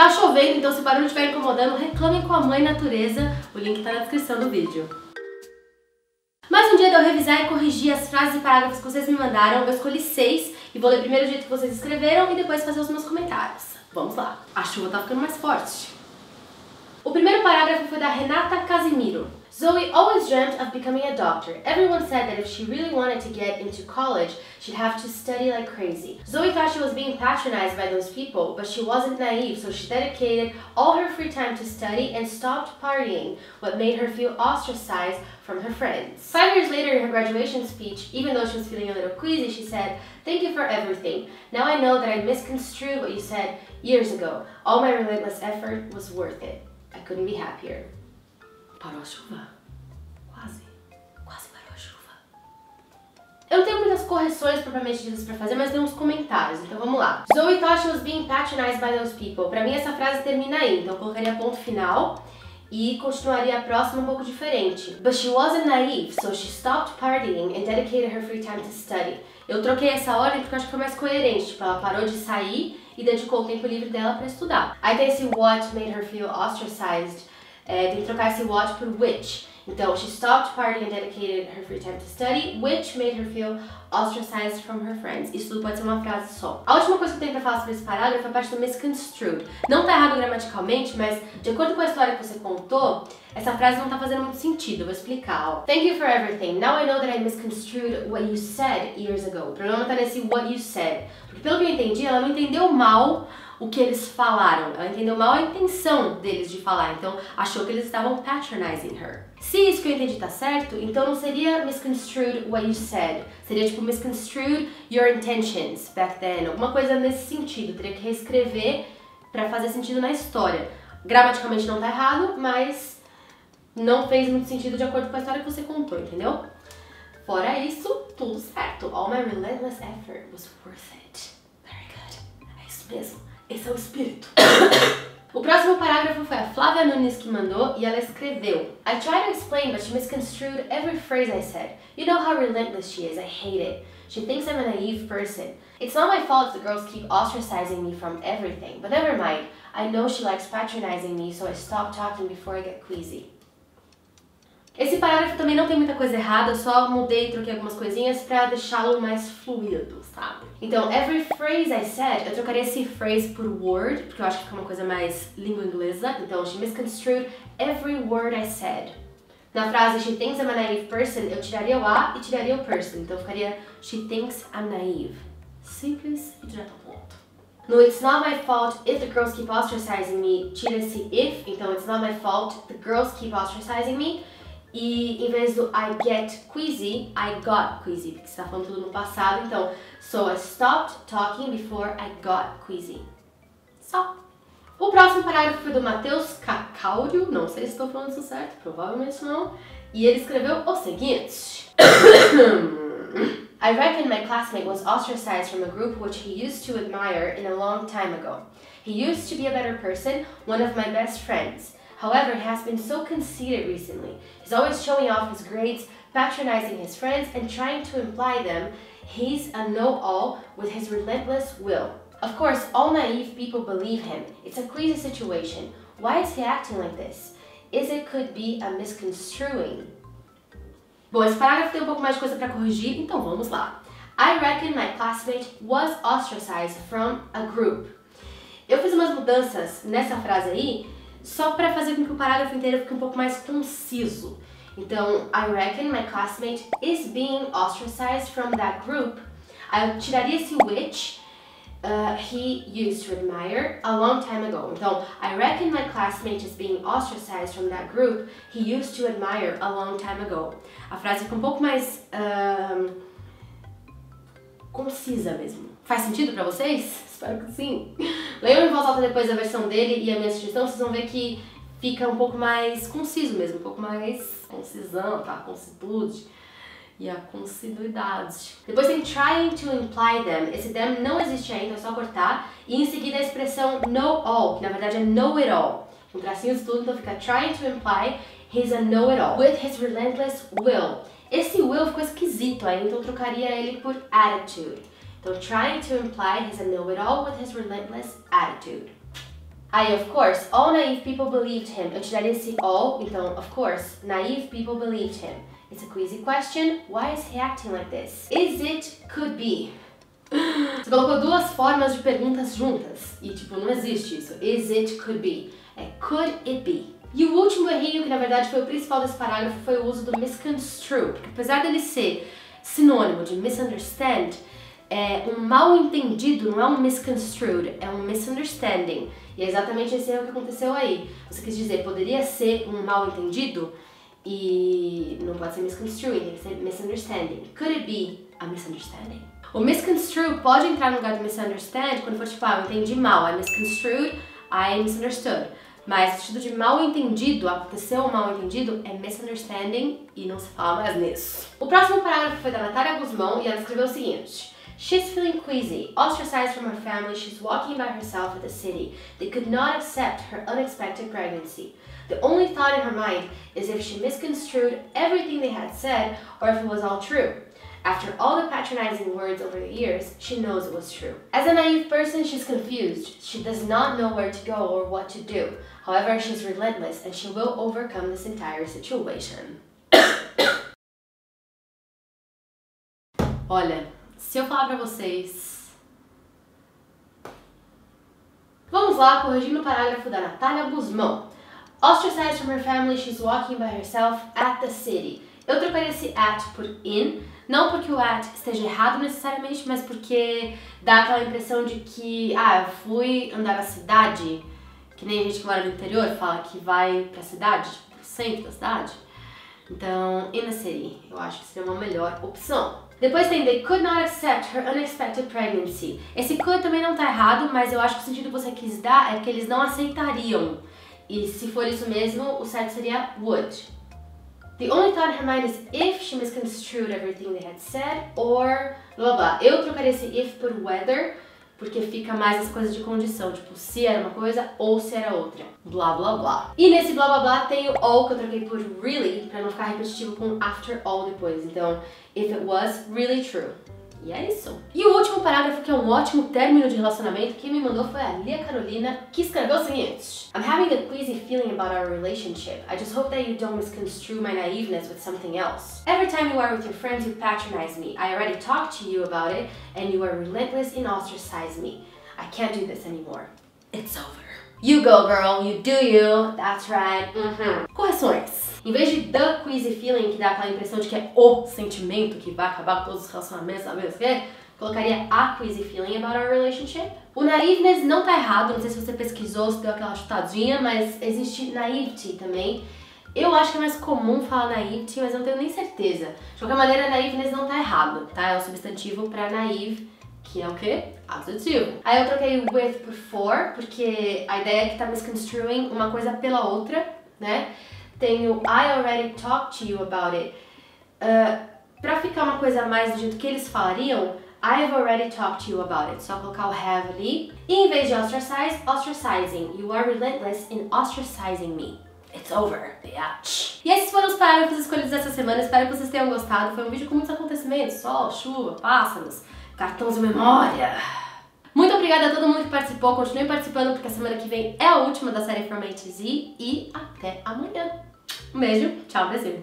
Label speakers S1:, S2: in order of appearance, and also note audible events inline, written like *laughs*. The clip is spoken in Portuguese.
S1: Tá chovendo, então se o barulho estiver incomodando, reclamem com a mãe natureza. O link tá na descrição do vídeo. Mais um dia de eu revisar e corrigir as frases e parágrafos que vocês me mandaram. Eu escolhi seis e vou ler primeiro o jeito que vocês escreveram e depois fazer os meus comentários. Vamos lá. A chuva tá ficando mais forte. O primeiro parágrafo foi da Renata Casimiro. Zoe always dreamt of becoming a doctor. Everyone said that if she really wanted to get into college, she'd have to study like crazy. Zoe thought she was being patronized by those people, but she wasn't naive, so she dedicated all her free time to study and stopped partying, what made her feel ostracized from her friends. Five years later, in her graduation speech, even though she was feeling a little queasy, she said, Thank you for everything. Now I know that I misconstrued what you said years ago. All my relentless effort was worth it. I couldn't be happier. Parou a chuva? Propriamente ditas pra fazer, mas tem uns comentários, então vamos lá. Zoe thought she was being patronized by those people. Pra mim essa frase termina aí, então eu colocaria ponto final e continuaria a próxima um pouco diferente. But she wasn't naive, so she stopped partying and dedicated her free time to study. Eu troquei essa ordem porque eu acho que foi mais coerente, tipo, ela parou de sair e dedicou o tempo livre dela para estudar. Aí tem esse what made her feel ostracized, é, tem que trocar esse what por which. Então, she stopped partying and dedicated her free time to study, which made her feel ostracized from her friends. Isso tudo pode ser uma frase só. A última coisa que eu tenho pra falar sobre esse parágrafo é a parte do misconstrued. Não tá errado gramaticalmente, mas de acordo com a história que você contou, essa frase não tá fazendo muito sentido. Eu vou explicar. Thank you for everything. Now I know that I misconstrued what you said years ago. O problema tá nesse what you said. Porque pelo que eu entendi, ela não entendeu mal o que eles falaram. Ela entendeu mal a intenção deles de falar, então achou que eles estavam patronizing her. Se isso que eu entendi tá certo, então não seria misconstrued what you said. Seria tipo misconstrued your intentions back then. Alguma coisa nesse sentido. Teria que reescrever para fazer sentido na história. Gramaticalmente não tá errado, mas não fez muito sentido de acordo com a história que você contou, entendeu? Fora isso, tudo certo. All my relentless effort was worth it. Very good. É isso mesmo. Esse é o espírito. Foi a Flávia Nunes que mandou e ela escreveu I tried to explain but she misconstrued every phrase I said. You know how relentless she is. I hate it. She thinks I'm a naive person. It's not my fault the girls keep ostracizing me from everything, but never mind. I know she likes patronizing me, so I stop talking before I get queasy. Esse parágrafo também não tem muita coisa errada, só mudei e troquei algumas coisinhas pra deixá-lo mais fluido, sabe? Então, every phrase I said, eu trocaria esse phrase por word, porque eu acho que fica uma coisa mais língua inglesa. Então, she misconstrued every word I said. Na frase she thinks I'm a naive person, eu tiraria o a e tiraria o person. Então ficaria she thinks I'm naive. Simples e direto ao ponto. No It's Not My Fault If The Girls Keep Ostracizing Me, tira esse if, então It's Not My Fault, The Girls Keep Ostracizing Me. E em vez do I get queasy, I got queasy, porque está falando tudo no passado, então So I stopped talking before I got queasy. Só. O próximo parágrafo foi do Matheus Cacaurio, não sei se estou falando isso certo, provavelmente não. E ele escreveu o seguinte. *coughs* I reckon my classmate was ostracized from a group which he used to admire in a long time ago. He used to be a better person, one of my best friends. However, he has been so conceited recently. He's always showing off his grades, patronizing his friends, and trying to imply them he's a know-all with his relentless will. Of course, all naive people believe him. It's a crazy situation. Why is he acting like this? Is it could be a misconstruing? Bom, esse parágrafo tem um pouco mais de coisa para corrigir, então vamos lá. I reckon my classmate was ostracized from a group. Eu fiz umas mudanças nessa frase aí só para fazer com que o parágrafo inteiro fique um pouco mais conciso. Então, I reckon my classmate is being ostracized from that group. Eu tiraria esse which uh, he used to admire a long time ago. Então, I reckon my classmate is being ostracized from that group he used to admire a long time ago. A frase fica um pouco mais uh, concisa mesmo. Faz sentido para vocês? Espero que sim. *laughs* Leiam em voz alta depois a versão dele e a minha sugestão, vocês vão ver que fica um pouco mais conciso mesmo, um pouco mais concisão, tá? Concitude e a conciduidade. Depois tem trying to imply them. Esse them não existe ainda, é só cortar. E em seguida a expressão know all, que na verdade é know it all. Um tracinho de tudo, então fica trying to imply he's a know it all with his relentless will. Esse will ficou esquisito aí, então eu trocaria ele por attitude. Então, trying to imply he's a know-it-all with his relentless attitude. Aí, of course, all naive people believed him. Eu tiraria esse all, então, of course, naive people believed him. It's a queasy question. Why is he acting like this? Is it could be? Você colocou duas formas de perguntas juntas. E, tipo, não existe isso. Is it could be. É could it be. E o último errinho, que na verdade foi o principal desse parágrafo, foi o uso do misconstrue. Porque apesar dele ser sinônimo de misunderstand, é um mal entendido não é um misconstrued, é um misunderstanding. E é exatamente esse erro que aconteceu aí. Você quis dizer, poderia ser um mal entendido e não pode ser misconstrued, tem que ser misunderstanding. Could it be a misunderstanding? O misconstrue pode entrar no lugar do misunderstand quando for tipo, ah, eu entendi mal. I misconstrued, I misunderstood. Mas sentido de mal entendido, aconteceu um mal entendido, é misunderstanding e não se fala mais nisso. O próximo parágrafo foi da Natália Guzmão e ela escreveu o seguinte. She's feeling queasy. Ostracized from her family, she's walking by herself at the city. They could not accept her unexpected pregnancy. The only thought in her mind is if she misconstrued everything they had said or if it was all true. After all the patronizing words over the years, she knows it was true. As a naive person, she's confused. She does not know where to go or what to do. However, she's relentless and she will overcome this entire situation. *coughs* Olha, se eu falar pra vocês. Vamos lá, corrigindo o parágrafo da Natália Guzmão. Ostracized from her family, she's walking by herself at the city. Eu trocaria esse at por in, não porque o at esteja errado necessariamente, mas porque dá aquela impressão de que, ah, eu fui andar na cidade, que nem a gente que mora no interior fala que vai pra cidade, tipo, pro centro da cidade. Então, in the city, eu acho que seria uma melhor opção. Depois tem they could not accept her unexpected pregnancy. Esse could também não tá errado, mas eu acho que o sentido que você quis dar é que eles não aceitariam. E se for isso mesmo, o certo seria would. The only thought in her mind is if she misconstrued everything they had said or blá blá. Eu trocaria esse if por whether, porque fica mais as coisas de condição, tipo, se era uma coisa ou se era outra. Blá blá blá. E nesse blá blá blá tem o all que eu troquei por really, pra não ficar repetitivo com after all depois. Então, if it was really true. E é isso. E o último parágrafo, que é um ótimo término de relacionamento, quem me mandou foi a Lia Carolina, que escreveu o seguinte. I'm having a queasy feeling about our relationship. I just hope that you don't misconstrue my naiveness with something else. Every time you are with your friends, you patronize me. I already talked to you about it, and you are relentless in ostracize me. I can't do this anymore. It's over. You go, girl. You do you. That's right. Uhum. Correções. Em vez de the queasy feeling, que dá aquela impressão de que é o sentimento que vai acabar com todos os relacionamentos, sabe o que? Colocaria a queasy feeling about our relationship. O naiveness não tá errado, não sei se você pesquisou, se deu aquela chutadinha, mas existe naivety também. Eu acho que é mais comum falar naivety, mas eu não tenho nem certeza. De qualquer maneira, naiveness não tá errado, tá? É o substantivo pra naive que é o quê? Adjetivo. Aí eu troquei with por for, porque a ideia é que tá misconstruing uma coisa pela outra, né? Tenho I already talked to you about it. Uh, pra ficar uma coisa mais do jeito que eles falariam, I've already talked to you about it. Só colocar o have ali. E em vez de ostracize, ostracizing. You are relentless in ostracizing me. It's over, bitch. E esses foram os parágrafos escolhidos dessa semana. Espero que vocês tenham gostado. Foi um vídeo com muitos acontecimentos. Sol, chuva, pássaros cartões de memória. Muito obrigada a todo mundo que participou, continue participando porque a semana que vem é a última da série to Z e até amanhã. Um beijo, tchau Brasil!